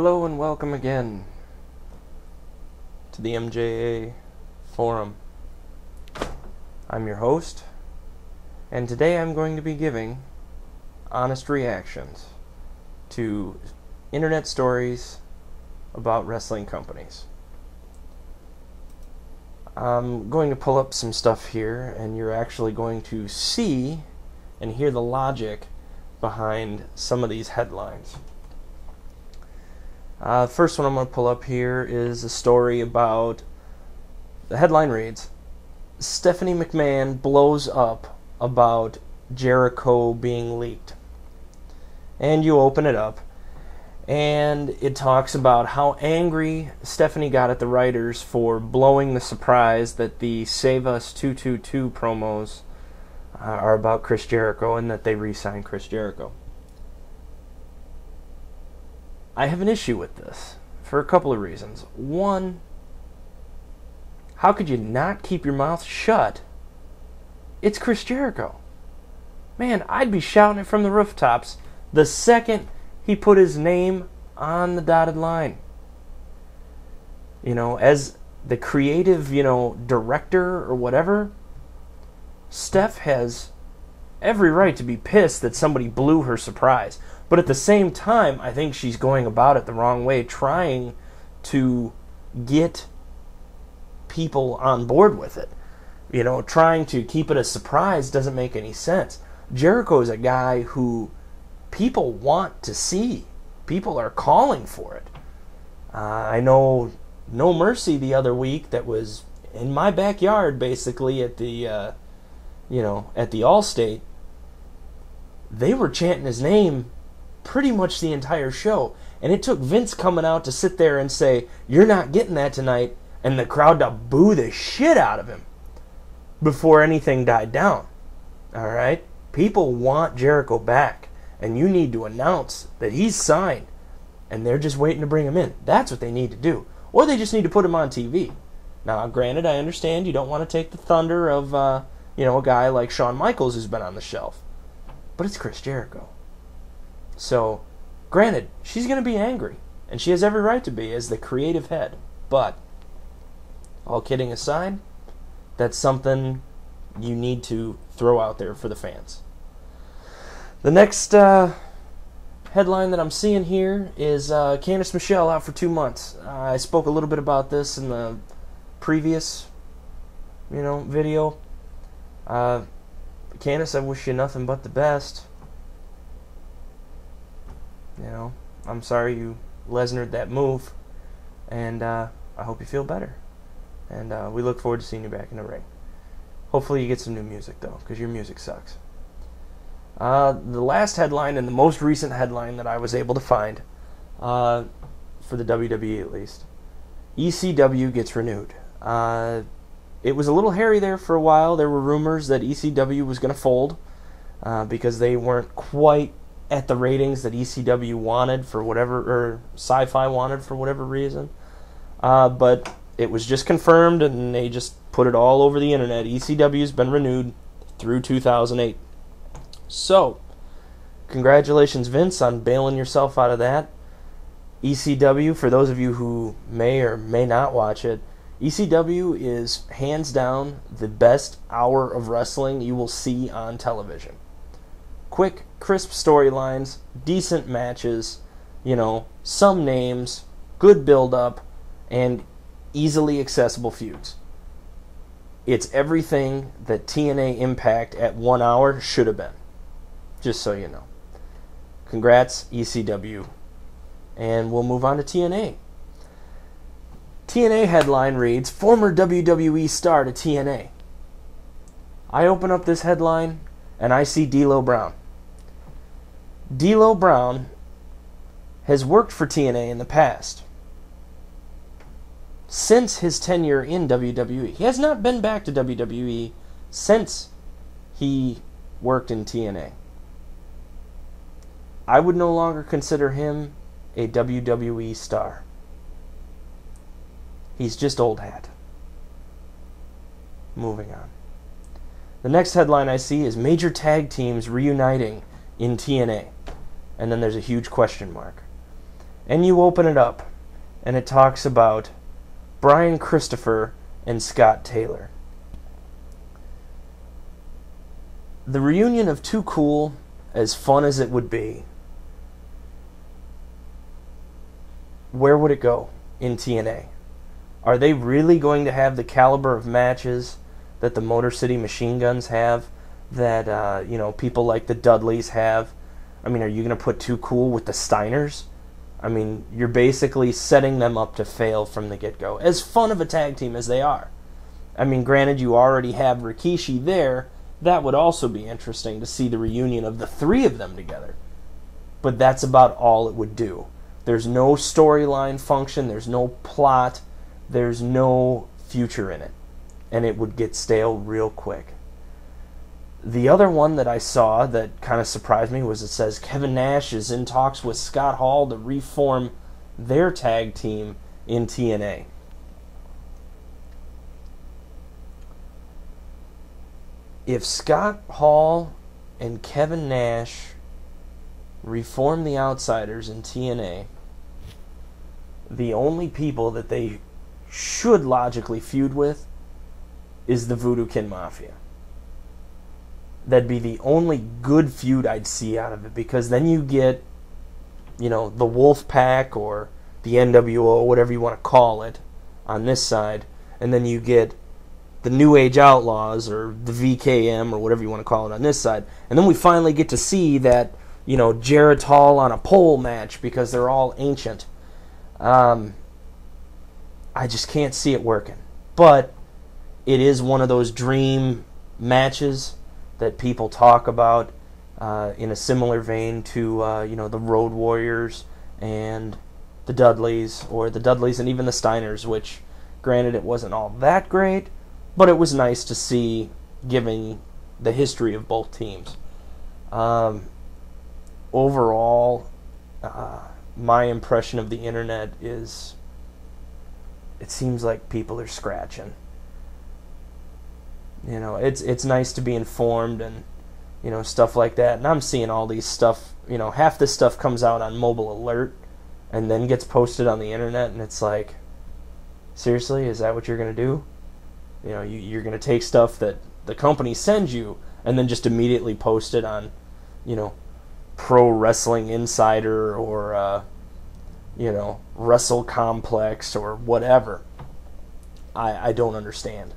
Hello and welcome again to the MJA Forum. I'm your host, and today I'm going to be giving honest reactions to internet stories about wrestling companies. I'm going to pull up some stuff here, and you're actually going to see and hear the logic behind some of these headlines. Uh, first one I'm going to pull up here is a story about the headline reads Stephanie McMahon blows up about Jericho being leaked. And you open it up, and it talks about how angry Stephanie got at the writers for blowing the surprise that the Save Us 222 promos uh, are about Chris Jericho and that they re signed Chris Jericho. I have an issue with this for a couple of reasons. One, how could you not keep your mouth shut? It's Chris Jericho. Man, I'd be shouting it from the rooftops the second he put his name on the dotted line. You know, as the creative, you know, director or whatever, Steph has every right to be pissed that somebody blew her surprise. But at the same time, I think she's going about it the wrong way, trying to get people on board with it. You know, trying to keep it a surprise doesn't make any sense. Jericho is a guy who people want to see. People are calling for it. Uh, I know No Mercy the other week that was in my backyard, basically at the, uh, you know, at the Allstate. They were chanting his name pretty much the entire show. And it took Vince coming out to sit there and say, You're not getting that tonight, and the crowd to boo the shit out of him before anything died down. All right? People want Jericho back, and you need to announce that he's signed, and they're just waiting to bring him in. That's what they need to do. Or they just need to put him on TV. Now, granted, I understand you don't want to take the thunder of, uh, you know, a guy like Shawn Michaels who's been on the shelf. But it's Chris Jericho. So, granted, she's going to be angry, and she has every right to be as the creative head. But, all kidding aside, that's something you need to throw out there for the fans. The next uh, headline that I'm seeing here is uh, Candice Michelle out for two months. Uh, I spoke a little bit about this in the previous, you know, video. Uh, Candice, I wish you nothing but the best. You know, I'm sorry you Lesnar that move, and uh, I hope you feel better. And uh, we look forward to seeing you back in the ring. Hopefully, you get some new music though, because your music sucks. Uh, the last headline and the most recent headline that I was able to find, uh, for the WWE at least, ECW gets renewed. It was a little hairy there for a while. There were rumors that ECW was going to fold uh, because they weren't quite at the ratings that ECW wanted for whatever, or Sci-Fi wanted for whatever reason. Uh, but it was just confirmed, and they just put it all over the internet. ECW's been renewed through 2008. So, congratulations, Vince, on bailing yourself out of that. ECW, for those of you who may or may not watch it, ECW is hands down the best hour of wrestling you will see on television quick, crisp storylines, decent matches, you know, some names, good build up, and easily accessible feuds. It's everything that TNA Impact at one hour should have been. Just so you know. Congrats, ECW. And we'll move on to TNA. TNA headline reads Former WWE star to TNA. I open up this headline and I see D'Lo Brown. D'Lo Brown has worked for TNA in the past. Since his tenure in WWE, he has not been back to WWE since he worked in TNA. I would no longer consider him a WWE star. He's just old hat. Moving on. The next headline I see is major tag teams reuniting in TNA. And then there's a huge question mark. and you open it up, and it talks about Brian Christopher and Scott Taylor. The reunion of Too Cool, as fun as it would be, where would it go in TNA? Are they really going to have the caliber of matches that the Motor City Machine Guns have? That uh, you know people like the Dudleys have? I mean, are you going to put Too Cool with the Steiners? I mean, you're basically setting them up to fail from the get go. As fun of a tag team as they are. I mean, granted, you already have Rikishi there. That would also be interesting to see the reunion of the three of them together. But that's about all it would do. There's no storyline function, there's no plot, there's no future in it. And it would get stale real quick. The other one that I saw that kind of surprised me was it says Kevin Nash is in talks with Scott Hall to reform their tag team in TNA. If Scott Hall and Kevin Nash reform the Outsiders in TNA, the only people that they should logically feud with is the Voodoo Kin Mafia that'd be the only good feud I'd see out of it because then you get, you know, the Wolf Pack or the NWO, whatever you want to call it, on this side, and then you get the New Age Outlaws or the VKM or whatever you want to call it on this side, and then we finally get to see that you know Geritol on a pole match because they're all ancient. Um, I just can't see it working, but it is one of those dream matches that people talk about uh, in a similar vein to uh, you know the Road Warriors and the Dudleys or the Dudleys and even the Steiners, which granted it wasn't all that great, but it was nice to see given the history of both teams. Um, overall, uh, my impression of the internet is it seems like people are scratching you know, it's it's nice to be informed and you know stuff like that. And I'm seeing all these stuff. You know, half this stuff comes out on mobile alert and then gets posted on the internet, and it's like, seriously, is that what you're gonna do? You know, you, you're gonna take stuff that the company sends you and then just immediately post it on, you know, Pro Wrestling Insider or uh, you know Wrestle Complex or whatever. I I don't understand.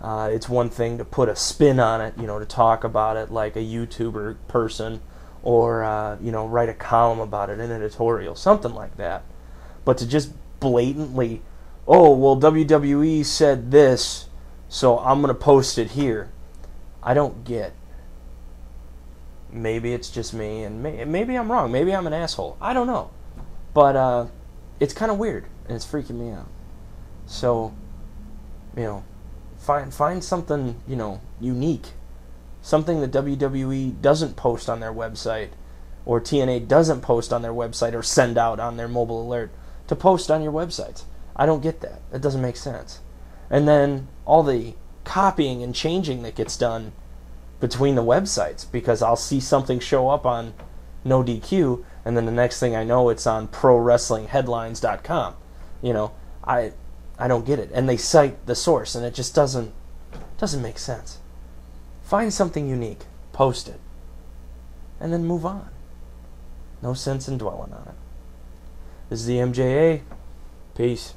Uh, it's one thing to put a spin on it, you know, to talk about it like a YouTuber person, or uh, you know, write a column about it, an editorial, something like that. But to just blatantly, oh well, WWE said this, so I'm gonna post it here. I don't get. Maybe it's just me, and may, maybe I'm wrong. Maybe I'm an asshole. I don't know, but uh, it's kind of weird, and it's freaking me out. So, you know find find something you know unique, something that WWE doesn't post on their website, or TNA doesn't post on their website or send out on their mobile alert to post on your websites. I don't get that. That doesn't make sense. And then all the copying and changing that gets done between the websites because I'll see something show up on no DQ and then the next thing I know it's on prowrestlingheadlines.com. You know, I I don't get it. And they cite the source, and it just doesn't doesn't make sense. Find something unique, post it, and then move on. No sense in dwelling on it. This is the MJA. Peace.